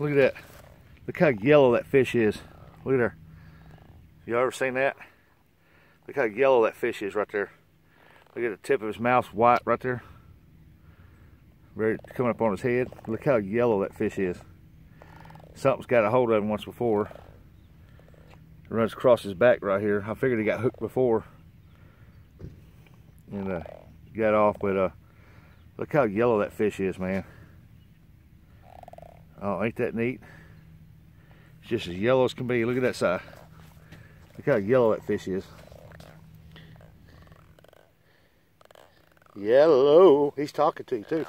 Look at that. Look how yellow that fish is. Look at there. You ever seen that? Look how yellow that fish is right there. Look at the tip of his mouth, white right there. Very coming up on his head. Look how yellow that fish is. Something's got a hold of him once before. It runs across his back right here. I figured he got hooked before. And uh, got off, but uh, look how yellow that fish is, man. Oh, ain't that neat? It's just as yellow as can be. Look at that side. Look how yellow that fish is. Yellow. He's talking to you too.